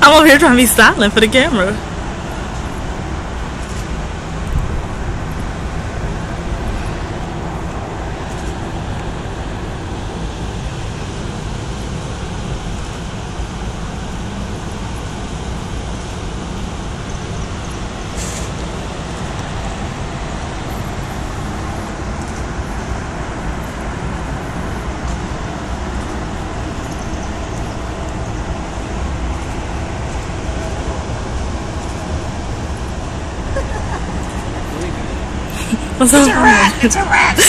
I'm over here trying to be silent for the camera. What's up? It's a rat.